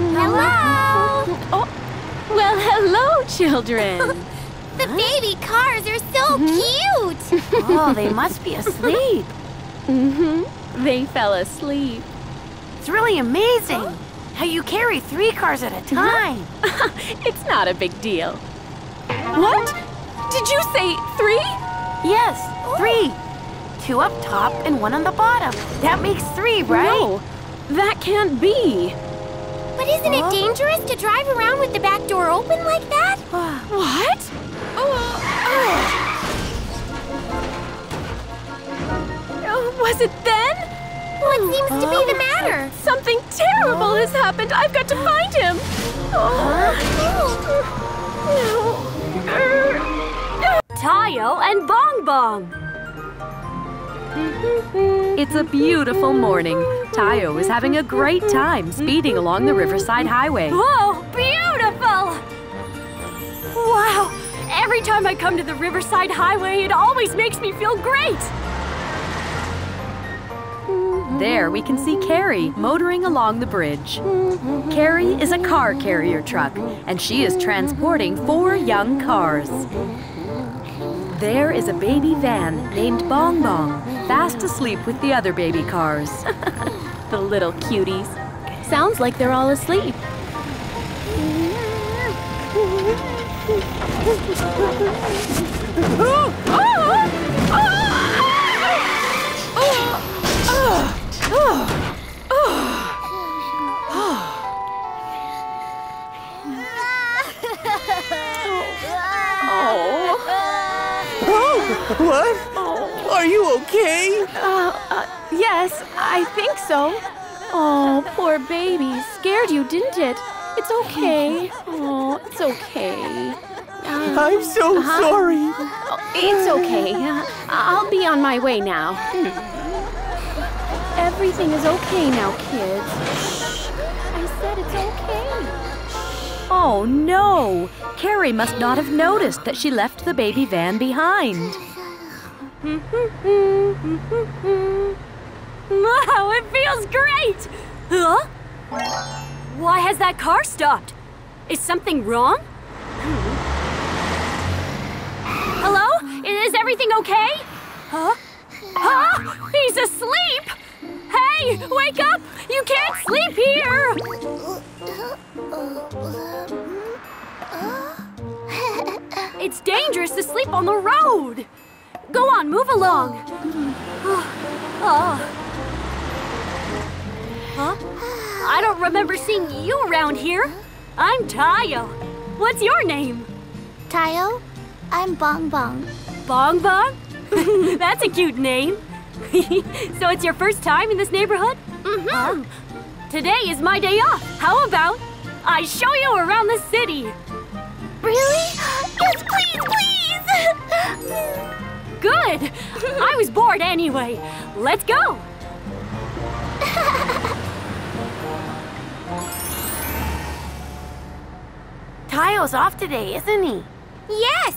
Hello! Oh, well, hello, children. The baby cars are so cute! Oh, they must be asleep. mm-hmm. They fell asleep. It's really amazing how you carry three cars at a time. it's not a big deal. What? Did you say three? Yes, three. Two up top and one on the bottom. That makes three, right? No, that can't be. But isn't it dangerous to drive around with the back door open like that? what? Oh, uh, oh. oh, was it then? What seems to be the matter? Something terrible has happened. I've got to find him. Oh. Tayo and Bong Bong. It's a beautiful morning. Tayo is having a great time speeding along the Riverside Highway. Whoa, beautiful! Wow, every time I come to the Riverside Highway, it always makes me feel great. There we can see Carry motoring along the bridge. Carry is a car carrier truck, and she is transporting four young cars. There is a baby van named Bong Bong, fast asleep with the other baby cars. the little cuties. Sounds like they're all asleep. Oh, what? Are you okay? Uh, uh, yes, I think so. Oh, poor baby. Scared you, didn't it? It's okay. Oh, it's okay. Uh, I'm so uh, sorry. Oh, it's okay. Uh, I'll be on my way now. Everything is okay now, kids. Shh. I said it's okay. Oh, no. Carry must not have noticed that she left the baby van behind. Wow, it feels great! Huh? Why has that car stopped? Is something wrong? Hello? Is everything okay? Huh? Huh? He's asleep! Hey, wake up! You can't sleep here! It's dangerous to sleep on the road! Go on, move along! oh. Huh? I don't remember seeing you around here. I'm Tayo. What's your name? Tayo. I'm Bong Bong. Bong Bong? That's a cute name. so it's your first time in this neighborhood? Mm-hmm. Huh? Today is my day off. How about I show you around the city? Really? Yes, please, please! Good! I was bored anyway. Let's go! Tayo's off today, isn't he? Yes!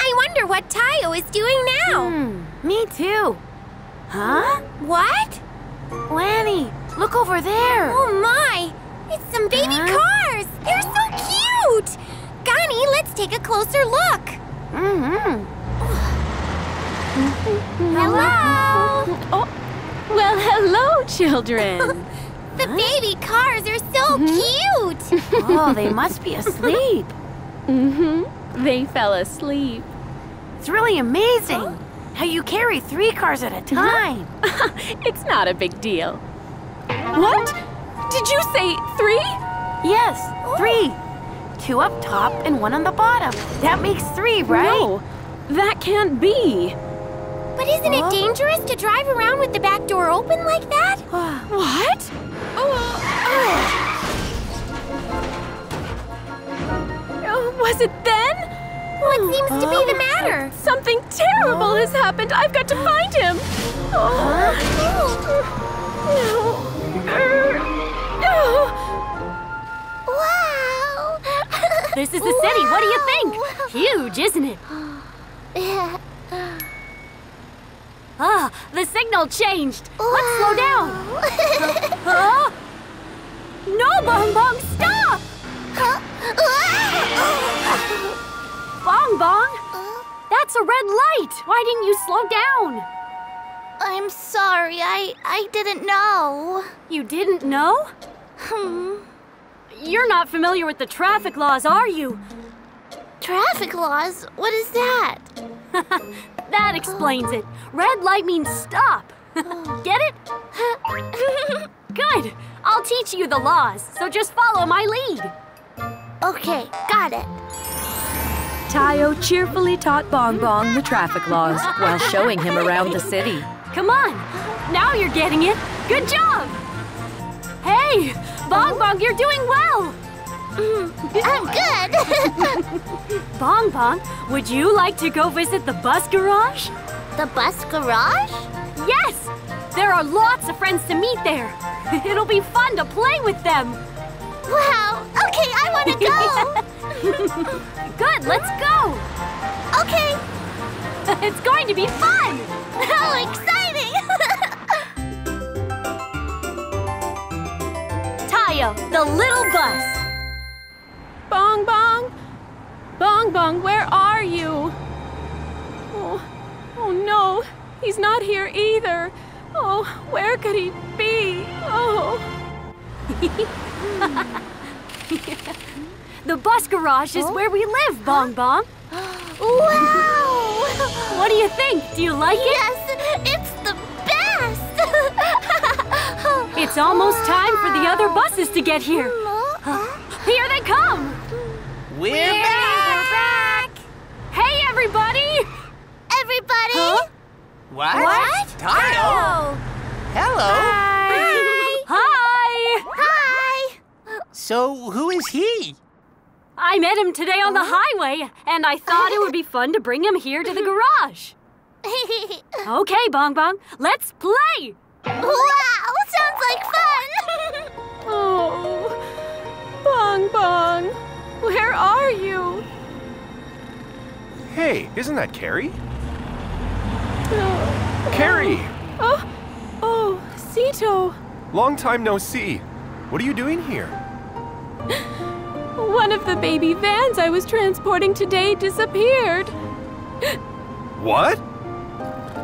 I wonder what Tayo is doing now. Hmm, me too. Huh? What? Lani, look over there. Oh my! It's some baby huh? cars! They're so cute! Gani, let's take a closer look. Mm-hmm. Hello! Oh, well, hello, children. the huh? baby cars are so mm -hmm. cute! oh, they must be asleep. mm-hmm. They fell asleep. It's really amazing how you carry three cars at a time. it's not a big deal. What? Did you say three? Yes, three. Two up top and one on the bottom. That makes three, right? No, that can't be. But isn't it dangerous to drive around with the back door open like that? what? Oh, uh, oh, oh. was it then? What oh, seems to be the um, matter? Something terrible has happened. I've got to find him. Oh. Wow! This is the city. What do you think? Huge, isn't it? Ah, the signal changed. Wow. Let's slow down. huh? No, Bong Bong, stop! Bong Bong, that's a red light. Why didn't you slow down? I'm sorry, I I didn't know. You didn't know? Hmm. You're not familiar with the traffic laws, are you? Traffic laws? What is that? That explains it. Red light means stop. Get it? Good. I'll teach you the laws, so just follow my lead. okay, got it. Tayo cheerfully taught Bong Bong the traffic laws while showing him around the city. Come on. Now you're getting it. Good job. Hey, Bong Bong, you're doing well. I'm good. Bong Bong, would you like to go visit the bus garage? the bus garage? Yes! There are lots of friends to meet there. It'll be fun to play with them. Wow. Okay, I want to go. Good, let's go. okay. It's going to be fun. How exciting! Tayo, the little bus. Bong Bong! Bong Bong, where are you? Oh, oh no, he's not here either. Oh, where could he be? Oh. The bus garage is where we live, Bong Bong. wow! What do you think? Do you like it? Yes, it's the best! It's almost time for the other buses to get here. Here they come. We're back! Hey, everybody. Everybody! Huh? What? What? Tayo! Hello! Hi! Hi. Hi! So, who is he? I met him today on the highway, and I thought it would be fun to bring him here to the garage. Okay, Bong Bong, let's play. wow! Sounds like fun! Oh. Bong Bong, where are you? Hey, isn't that Carry? Carry! Oh, oh, oh, Sito. Long time no see. What are you doing here? One of the baby vans I was transporting today disappeared. What?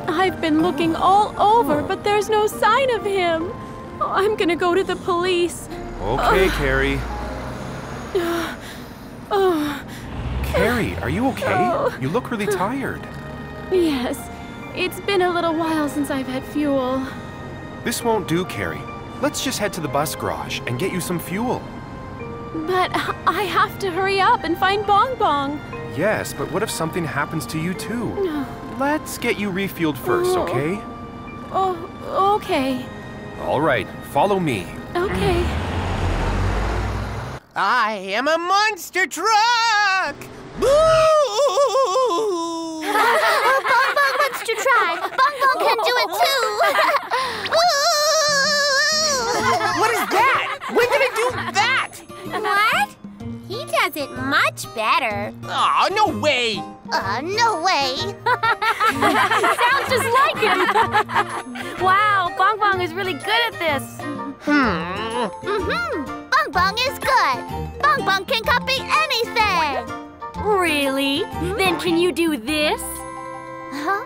I've been looking all over, but there's no sign of him. Oh, I'm gonna go to the police. Okay, Carry. Oh, Carry, are you okay? Oh. You look really tired. yes. It's been a little while since I've had fuel. This won't do, Carry. Let's just head to the bus garage and get you some fuel. But I have to hurry up and find Bong Bong. Yes, but what if something happens to you too? No. Let's get you refueled first, Oh. okay? Oh, okay. All right, follow me. Okay. I am a monster truck! Boo! Bong Bong wants to try. Bong Bong can do it too. what is that? When did it do that? what? He does it much better. Oh, no way! Uh, no way. Sounds just like him. Wow, Bong Bong is really good at this. Hmm. Mm-hmm. Bong Bong is good. Bong Bong can copy anything. Really? Then can you do this? Huh?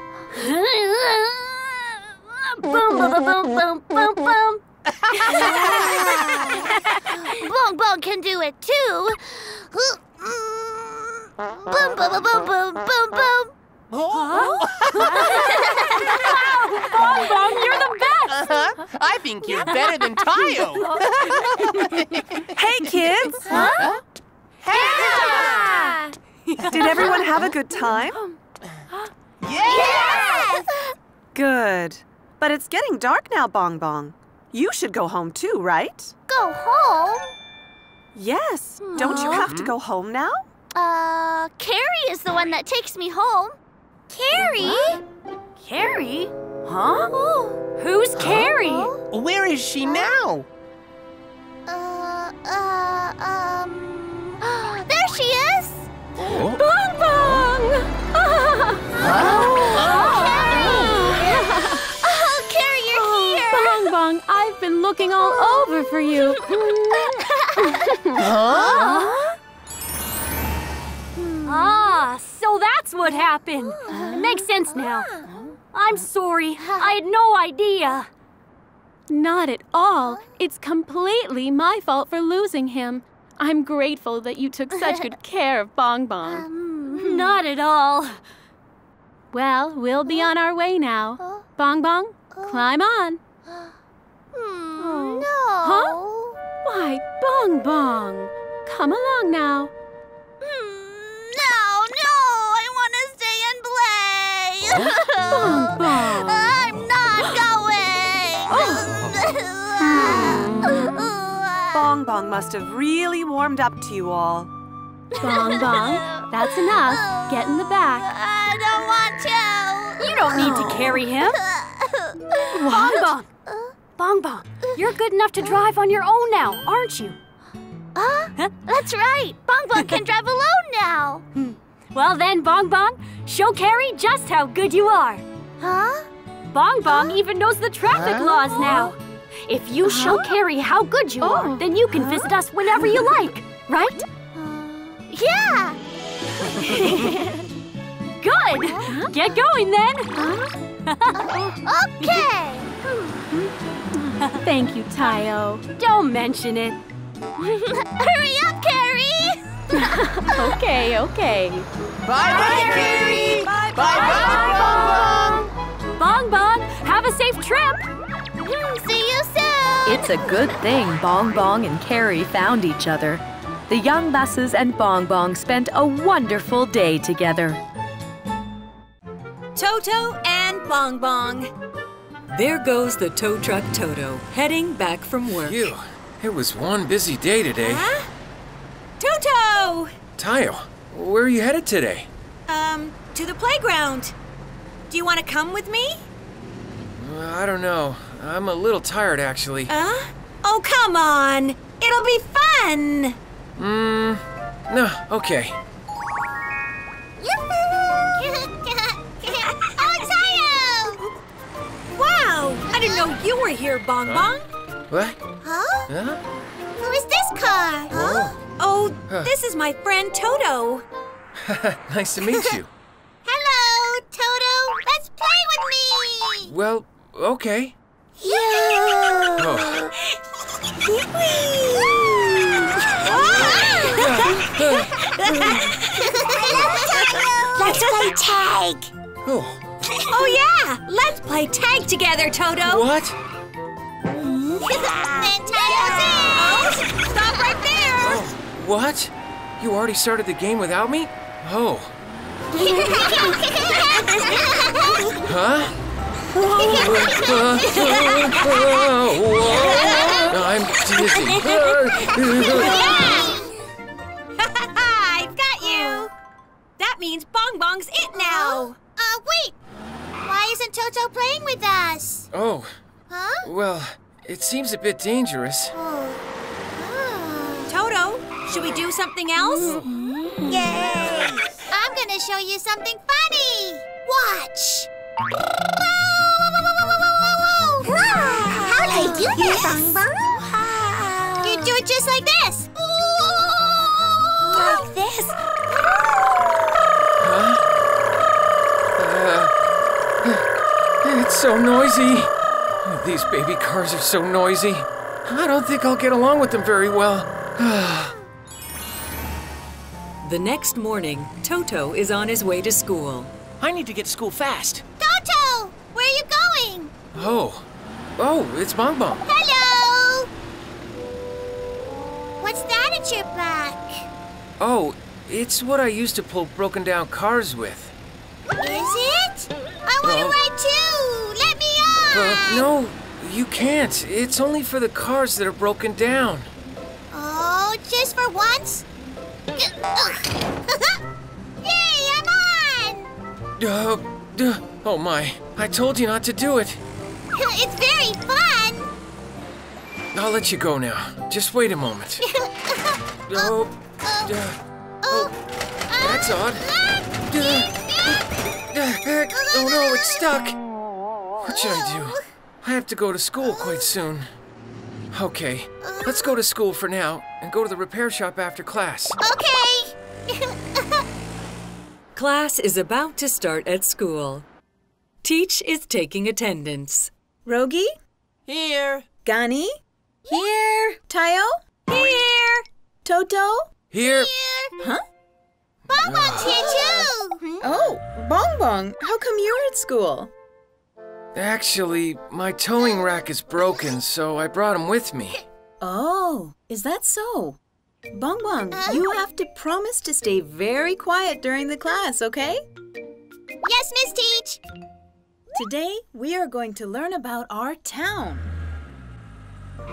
boom, boom, boom, boom, boom, boom. Bong Bong can do it too. Boom, boom, boom, boom, boom, boom, boom. Oh, Bong Bong, you're the best. uh-huh. I think you're better than Tayo. Hey, kids! Huh? Yeah! Did everyone have a good time? Yeah! Good. But it's getting dark now, Bong Bong. You should go home too, right? Go home? Yes. Don't you have to go home now? Uh, Carry is the one that takes me home. Carry? Carry? Huh? Who's Carry? Where is she now? Uh, uh, um. There she is! Oh, Bong Bong! Oh, Carry, you're here! Bong Bong, I've been looking all over for you. Ah, so that's what happened. It makes sense now. I'm sorry. I had no idea. Not at all. It's completely my fault for losing him. I'm grateful that you took such good care of Bong Bong. Not at all. Well, we'll be on our way now. Bong Bong, climb on. Hmm, no. Huh? Why, Bong Bong, come along now. Bong Bong. I'm not going. Oh. Bong Bong must have really warmed up to you all. Bong Bong, that's enough. Get in the back. I don't want to. You don't need to carry him. Bong Bong. Bong Bong, you're good enough to drive on your own now, aren't you? Huh? That's right. Bong Bong can drive alone now. Hmm. Well then, Bong Bong, show Carry just how good you are. Huh? Bong Bong even knows the traffic laws now. If you show Carry how good you are, oh. then you can visit us whenever you like, right? Yeah. Good! Get going then! Okay. Thank you, Tayo. Don't mention it. Hurry up, Carry. Okay, okay. Bye-bye, Carry! Bye-bye, Bong Bong, Bong Bong, have a safe trip! Hmm, See you soon. It's a good thing Bong Bong and Carry found each other. The young buses and Bong Bong spent a wonderful day together. Toto and Bong Bong. There goes the tow truck Toto, heading back from work. Phew, it was one busy day today. Toto! Tayo, where are you headed today? Um, to the playground. Do you want to come with me? Uh, I don't know. I'm a little tired, actually. Huh? Oh, come on. It'll be fun. Mmm, no, okay. oh, Wow, I didn't know you were here, Bong Bong. What? Huh? Huh? Who is this car? Huh? Oh, oh this is my friend Toto. nice to meet you. Hello, Toto. Let's play with me. Well, okay. Yeah. Oh, Let's play tag. oh, Oh, yeah, let's play tag together, Toto. what? Then Tayo's in. Stop right there. Oh, What? You already started the game without me? Oh, huh? I'm dizzy. I've got you. That means Bong Bong's it now. Uh, wait. Why isn't Toto playing with us? Oh, Huh? well, it seems a bit dangerous. Oh. oh. Toto, should we do something else? Mm-hmm. Yay! I'm gonna show you something funny. Watch. How do you do this? Bong Bong? You do it just like this. Like this. Uh, it's so noisy. These baby cars are so noisy. I don't think I'll get along with them very well. The next morning, Toto is on his way to school. I need to get to school fast. Toto, where are you going? Oh. Oh, it's Bong Bong. Hello. What's that at your back? Oh, it's what I used to pull broken down cars with. Is it? I want to Oh. ride too. Let me on. Uh, no, you can't. It's only for the cars that are broken down. Oh, just for once? Yay, I'm on! Uh, uh, oh my. I told you not to do it. It's very fun! I'll let you go now. Just wait a moment. Oh, uh, Oh, that's odd. Uh, heck, oh no, it's stuck. What should I do? I have to go to school quite soon. Okay, let's go to school for now and go to the repair shop after class. Okay. Class is about to start at school. Teach is taking attendance. Rogi? Here. Gani? Here. Tayo? Here. Toto? Here. Huh? Bonbon's here too. Oh, Bong Bong, how come you're at school? Actually, my towing rack is broken, so I brought him with me. Oh, is that so? Bong Bong, you have to promise to stay very quiet during the class, okay? Yes, Miss Teach. Today, we are going to learn about our town.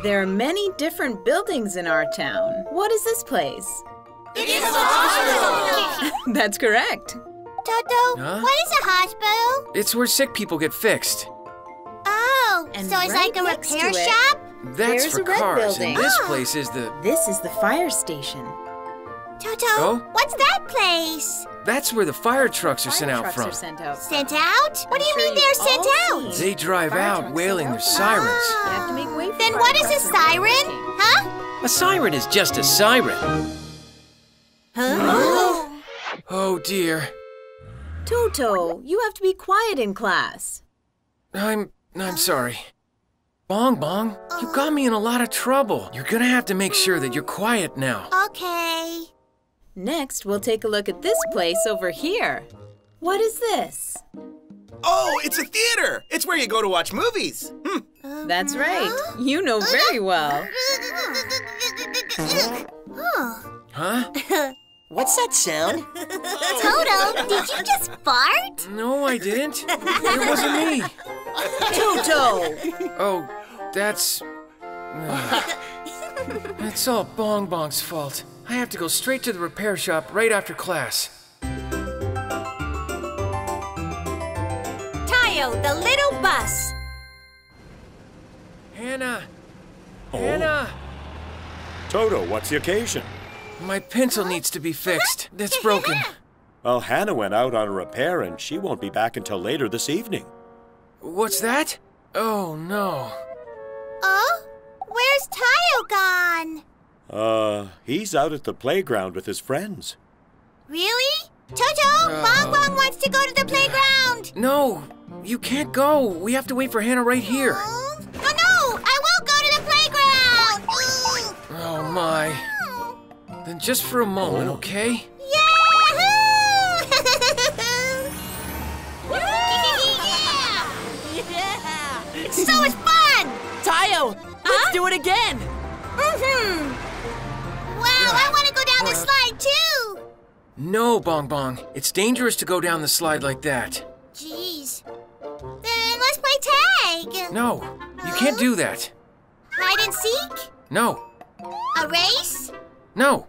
There are many different buildings in our town. What is this place? It is a hospital. That's correct. Toto, Huh? what is a hospital? It's where sick people get fixed. Oh, And so it's right like a repair to it- shop? That's for a red cars, building. and this Oh. place is the. This is the fire station. Toto, Oh? what's that place? That's where the fire trucks are sent Fire out trucks from. are sent out. Sent out? What do you I'm mean they're sent out? They drive fire out trucks wailing their sirens. You have to make way for Then fire what is a trucks when they're siren? Huh? A siren is just a siren. Huh? Oh dear. Toto, you have to be quiet in class. I'm. I'm sorry. Bong Bong, you got me in a lot of trouble. You're gonna have to make sure that you're quiet now. Okay. Next, we'll take a look at this place over here. What is this? Oh, it's a theater. It's where you go to watch movies. Hmm. That's right. You know very well. Huh? What's that sound? Toto, did you just fart? No, I didn't. It wasn't me. Toto! Oh, that's. Uh, that's all Bong Bong's fault. I have to go straight to the repair shop right after class. Tayo, the little bus. Hannah! Oh. Hannah! Toto, what's the occasion? My pencil needs to be fixed. It's broken. Well, Hannah went out on a repair and she won't be back until later this evening. What's that? Oh no. Oh? Where's Tayo gone? Uh, he's out at the playground with his friends. Really? Toto, Bong Bong wants to go to the playground. No! You can't go! We have to wait for Hannah right here. Oh, no, I won't go to the playground. Oh my. Then just for a moment, okay? Yeah! It's so much fun! Tayo, let's do it again. Mm-hmm. Wow, I want to go down the slide too. No, Bong Bong. It's dangerous to go down the slide like that. Jeez. Then let's play tag. No, you can't do that. Hide and seek? No, A race? no.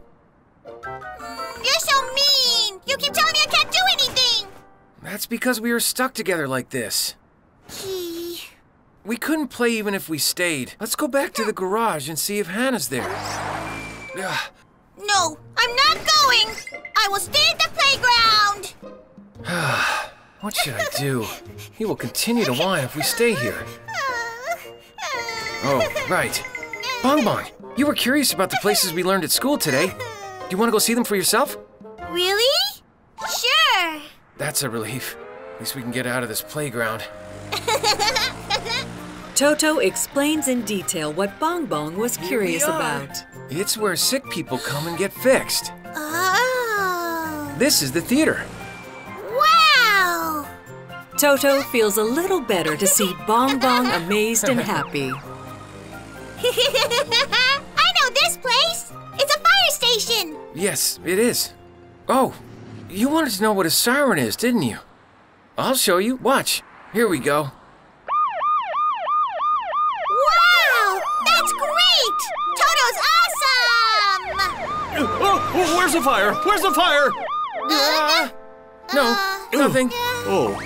You're so mean. You keep telling me I can't do anything. That's because we are stuck together like this. Gee. We couldn't play even if we stayed. Let's go back to the garage and see if Hannah's there. No, I'm not going. I will stay at the playground. what should I do? He will continue to whine if we stay here. Oh, right. Bong Bong, you were curious about the places we learned at school today. Do you want to go see them for yourself? Really? Sure. That's a relief. At least we can get out of this playground. Toto explains in detail what Bong Bong was curious about. It's where sick people come and get fixed. Oh. This is the theater. Wow. Toto feels a little better to see Bong Bong amazed and happy. station. Yes, it is. Oh, you wanted to know what a siren is, didn't you? I'll show you. Watch. Here we go. Wow, that's great. Toto's awesome. Oh, oh, where's the fire? Where's the fire? Uh, ah, no, uh, nothing. Uh. Oh,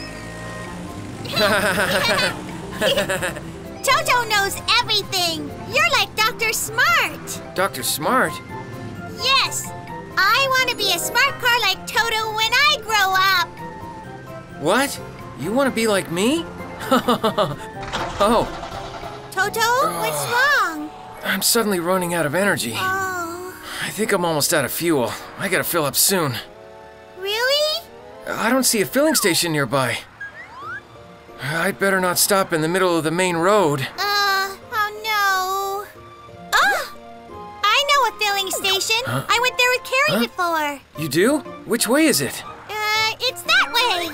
Toto knows everything. You're like Dr. Smart. Dr. Smart? Yes. I want to be a smart car like Toto when I grow up. What? You want to be like me? oh, Toto, what's wrong? I'm suddenly running out of energy. Oh, I think I'm almost out of fuel. I gotta fill up soon. really? I don't see a filling station nearby. I'd better not stop in the middle of the main road. Uh, went there with Carry Huh? before. You do? Which way is it? Uh, it's that way.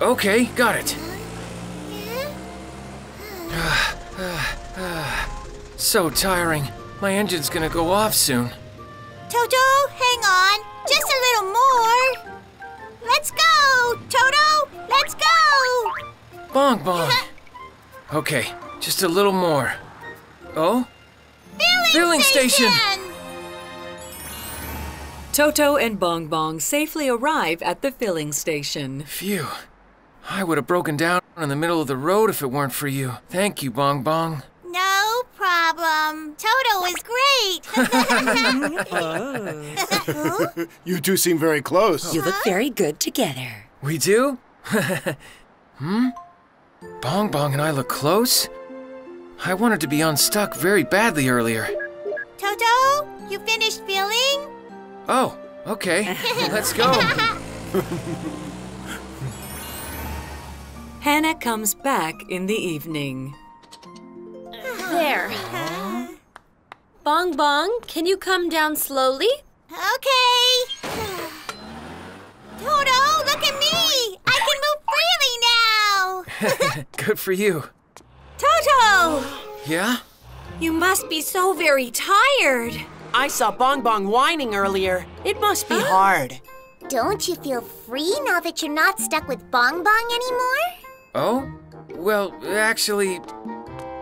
Okay, got it. so tiring. My engine's gonna go off soon. Toto, hang on. Just a little more. Let's go, Toto. Let's go. Bong bong. Okay, just a little more. Oh? Filling, station. Toto and Bong Bong safely arrive at the filling station. Phew. I would have broken down in the middle of the road if it weren't for you. Thank you, Bong Bong. No problem. Toto is great. You two seem very close. You look very good together. We do? hmm? Bong Bong and I look close? I wanted to be unstuck very badly earlier. Toto, you finished filling? Oh, okay. Let's go. Hannah comes back in the evening. There. Bong Bong, can you come down slowly? Okay. Toto, look at me. I can move freely now. Good for you. Toto! Yeah? You must be so very tired. I saw Bong Bong whining earlier. It must be hard. Don't you feel free now that you're not stuck with Bong Bong anymore? Oh? Well, actually,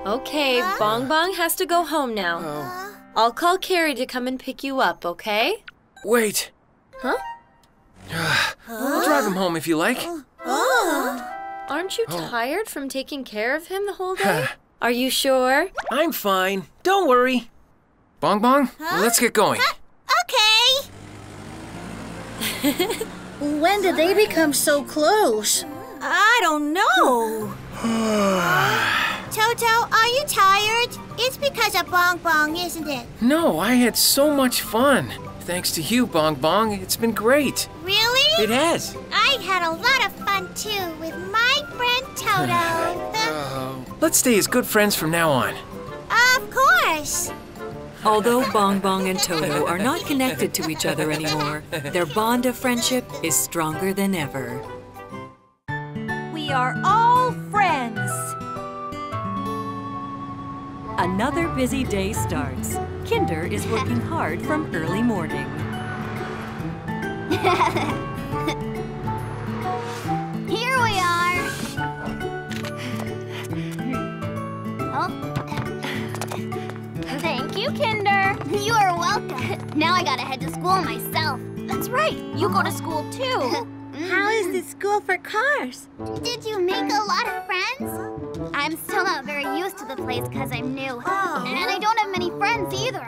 Okay, Bong Bong has to go home now. Oh. I'll call Carry to come and pick you up, okay? wait. Huh? I'll drive him home if you like. Aren't you oh. tired from taking care of him the whole day? Are you sure? I'm fine. Don't worry. Bong Bong, let's get going. Okay. When did they become so close? I don't know. Toto, are you tired? It's because of Bong Bong, isn't it? No, I had so much fun. Thanks to you, Bong Bong. It's been great. Really? It has. I had a lot of fun too with my friend Toto. Oh. Let's stay as good friends from now on. of course. Although Bong Bong and Toto are not connected to each other anymore, their bond of friendship is stronger than ever. We are all friends. Another busy day starts. Kinder is working hard from early morning. Here we are. Oh. Thank you, Kinder. You are welcome. Now I gotta head to school myself. That's right. You go to school too. Mm-hmm. How is the school for cars? Did you make a lot of friends? I'm still not very used to the place because I'm new. Oh. And I don't have many friends either.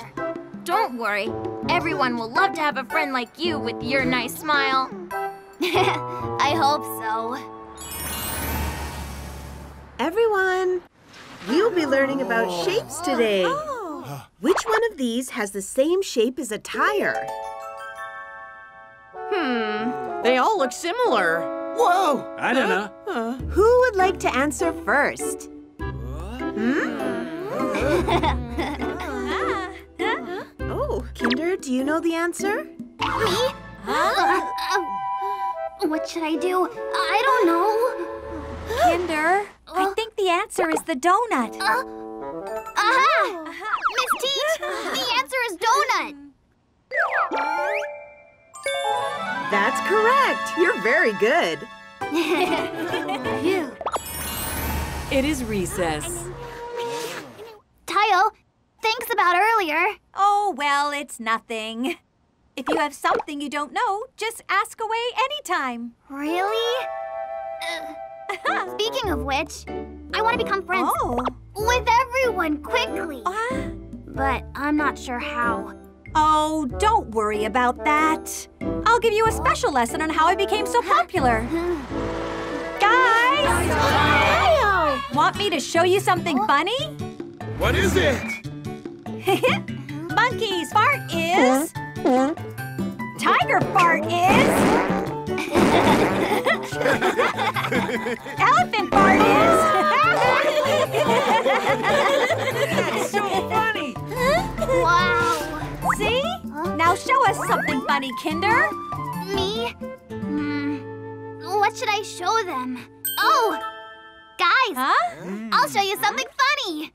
Don't worry. Everyone will love to have a friend like you with your nice smile. I hope so. Everyone, we'll be learning about shapes today. Oh, Which one of these has the same shape as a tire? Hmm, they all look similar. Whoa! I don't know. Who would like to answer first? Hmm? Oh, Kinder, do you know the answer? Me? Uh, uh, what should I do? I don't know. Kinder, I think the answer is the donut. Uh, aha! Miss Teach, the answer is donut. That's correct. You're very good. It is recess. Tayo, thanks about earlier. Oh, well, it's nothing. If you have something you don't know, just ask away anytime. Really? Uh, speaking of which, I want to become friends oh. with everyone quickly. But I'm not sure how. Oh, don't worry about that. I'll give you a special lesson on how I became so popular. Guys! Want me to show you something funny? What is it? Monkey's fart is. Tiger fart is. Elephant fart is. so funny. Wow. See? Now show us something funny, Kinder. Me? Hmm. What should I show them? Oh! Guys! Huh? I'll show you something funny!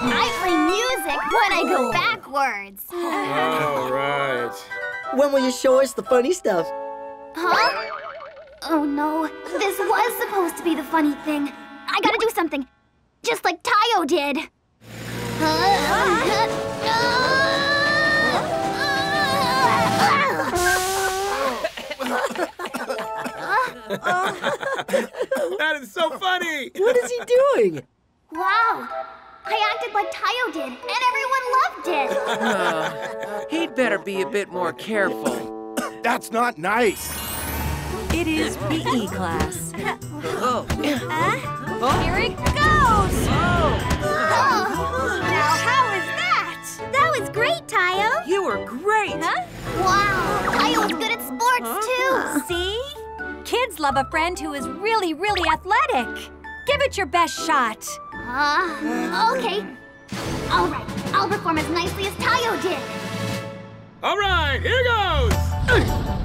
I play music when I go backwards. All right. When will you show us the funny stuff? Huh? Oh no, this was supposed to be the funny thing. I gotta do something, just like Tayo did. that is so funny. What is he doing? Wow, I acted like Tayo did, and everyone loved it. He'd better be a bit more careful. That's not nice. It is PE class. Oh. Here it goes! Now, how is that? That was great, Tayo. You were great. Huh? Wow, Tayo was good at sports too. See? Kids love a friend who is really, really athletic. Give it your best shot. Uh, okay. All right, I'll perform as nicely as Tayo did. All right, here goes.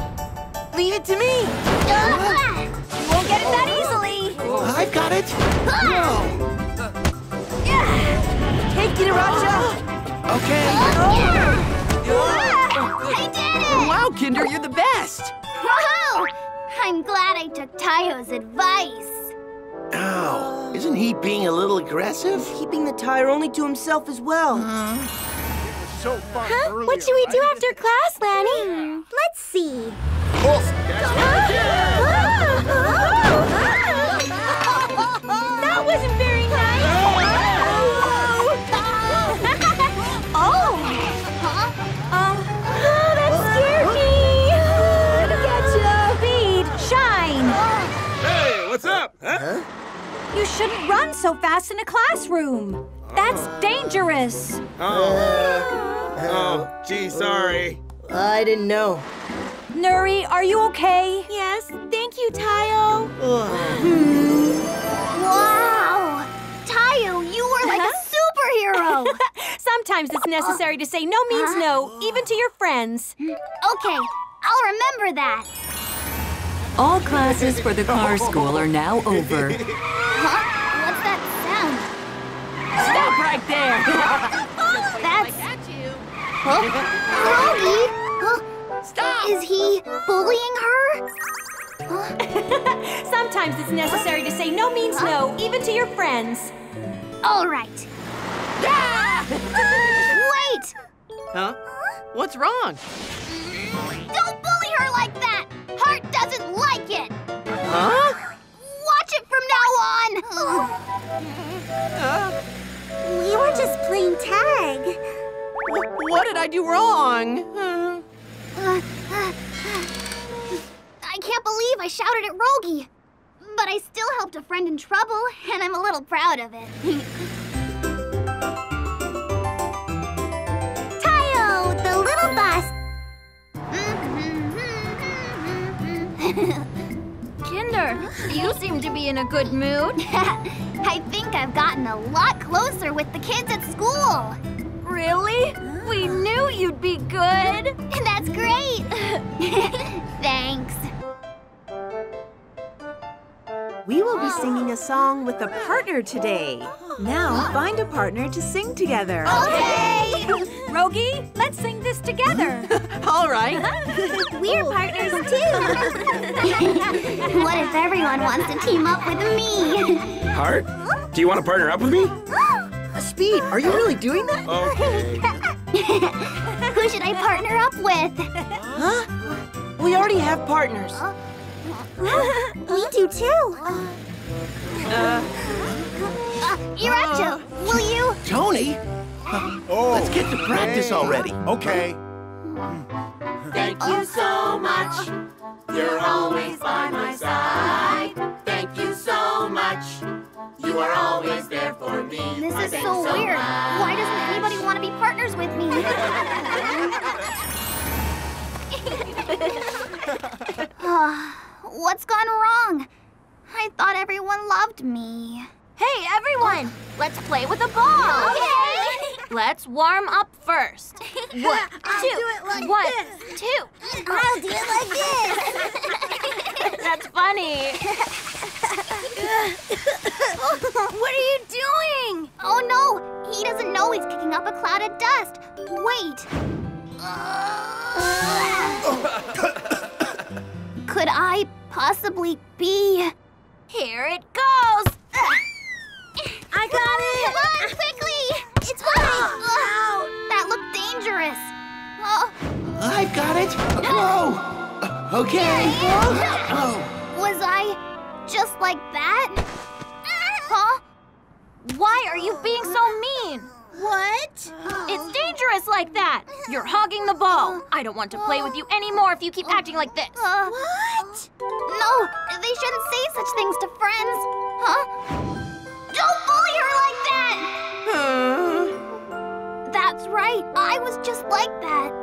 Leave it to me. Uh, You won't get it that easily. I've got it. Hey, get it, Raja. Okay. I did it! Wow, Kinder, you're the best. Woohoo! I'm glad I took Tayo's advice. Ow. Isn't he being a little aggressive? Keeping the tire only to himself as well. So fun earlier. What should we do after class, Lani? Let's see. That wasn't very nice. oh! Huh? Um, that scared me. Speed, shine. Hey, what's up? Huh? You shouldn't run so fast in a classroom. That's dangerous. Oh. Oh, gee, sorry. Oh, I didn't know. Nuri, are you okay? Yes, thank you, Tayo. Ugh. Wow! Tayo, you were like a uh-huh. superhero. Sometimes it's necessary to say no means no, even to your friends. okay, I'll remember that. All classes for the car school are now over. Huh? What's that sound? Stop right there. That's. Huh? Rogi? Huh? Stop. Is he bullying her? Sometimes it's necessary to say no means no, even to your friends. All right. Wait! Huh? What's wrong? Don't bully her like that! Heart doesn't like it! Huh? Watch it from now on! we were just playing tag. What did I do wrong? Uh, I can't believe I shouted at Rogi. But I still helped a friend in trouble, and I'm a little proud of it. Tayo, the little bus. Kinder, you seem to be in a good mood. I think I've gotten a lot closer with the kids at school. Really? We knew you'd be good. And that's great. Thanks. We will be singing a song with a partner today. Now find a partner to sing together. Okay. Rogi, let's sing this together. all right. We're partners too. what if everyone wants to team up with me? Heart, do you want to partner up with me? Speed, are you really doing that? Okay. Who should I partner up with? Huh? We already have partners. we do too. Uh, Iracho, will you? Tony? Oh, Let's get to practice hey. already. Okay. Thank you so much. You're always by my side. Thank you so much. You are always there for me. This is baby, so weird. much. Why doesn't anybody want to be partners with me? Ah, What's gone wrong? I thought everyone loved me. Hey, everyone! Let's play with a ball! Okay. Let's warm up first. One, I'll two, do it like one, this. two. I'll do it like this. That's funny. what are you doing? Oh no, he doesn't know he's kicking up a cloud of dust. Wait. Could I possibly be? Here it goes. I got it. Come on, quickly. It's fine. Oh, that looked dangerous. Oh, I've got it. Whoa. Okay. Oh. was I just like that? Huh? Why are you being so mean? What? It's dangerous like that. You're hogging the ball. I don't want to play with you anymore if you keep acting like this. Uh, what? No, they shouldn't say such things to friends. Huh? Don't bully her like that! That's right. I was just like that.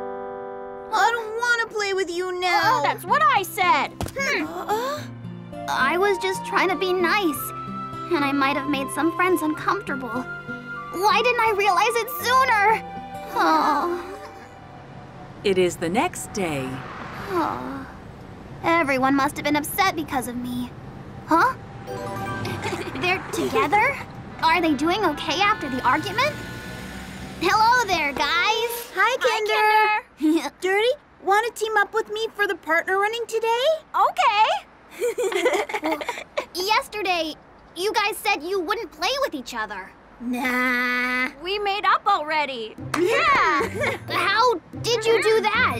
I don't want to play with you now. That's what I said. Hmm. I was just trying to be nice, and I might have made some friends uncomfortable. Why didn't I realize it sooner? Oh. It is the next day. oh. Everyone must have been upset because of me. Huh? They're together? Are they doing okay after the argument? Hello there, guys. Hi, Kinder. Dirty, want to team up with me for the partner running today? Okay. Yesterday, you guys said you wouldn't play with each other. Nah. We made up already. Yeah. How did you do that?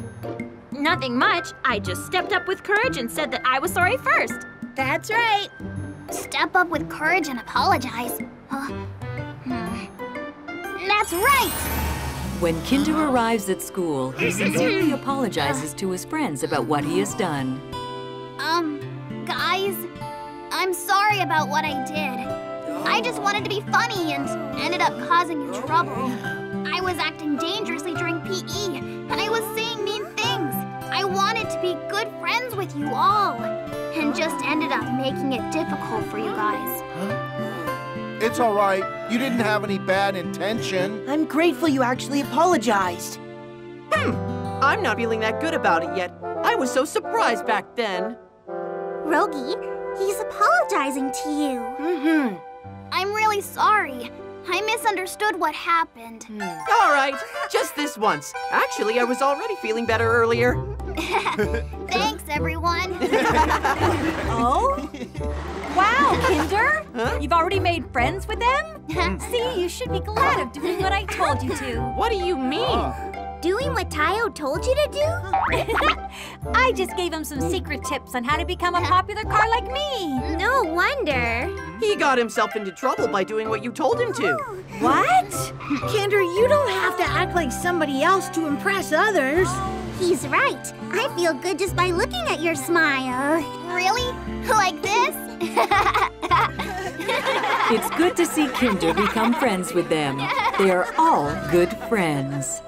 Nothing much. I just stepped up with courage and said that I was sorry first. That's right. Step up with courage and apologize. Huh? Hmm. That's right. When Kinder arrives at school, he sincerely apologizes to his friends about what he has done. Um, guys, I'm sorry about what I did. I just wanted to be funny and ended up causing you trouble. I was acting dangerously during PE, and I was saying mean things. I wanted to be good friends with you all, and just ended up making it difficult for you guys. It's all right. You didn't have any bad intention. I'm grateful you actually apologized. Hmm. I'm not feeling that good about it yet. I was so surprised back then. Rogi, he's apologizing to you. Mm-hmm. I'm really sorry. I misunderstood what happened. All right, just this once. Actually, I was already feeling better earlier. Thanks, everyone. Oh? Wow, Kinder! Huh? You've already made friends with them? See, you should be glad of doing what I told you to. What do you mean? Doing what Tayo told you to do? I just gave him some secret tips on how to become a popular car like me. No wonder. He got himself into trouble by doing what you told him to. What? Kinder, you don't have to act like somebody else to impress others. He's right. I feel good just by looking at your smile. Really? Like this? It's good to see Kinder become friends with them. They are all good friends.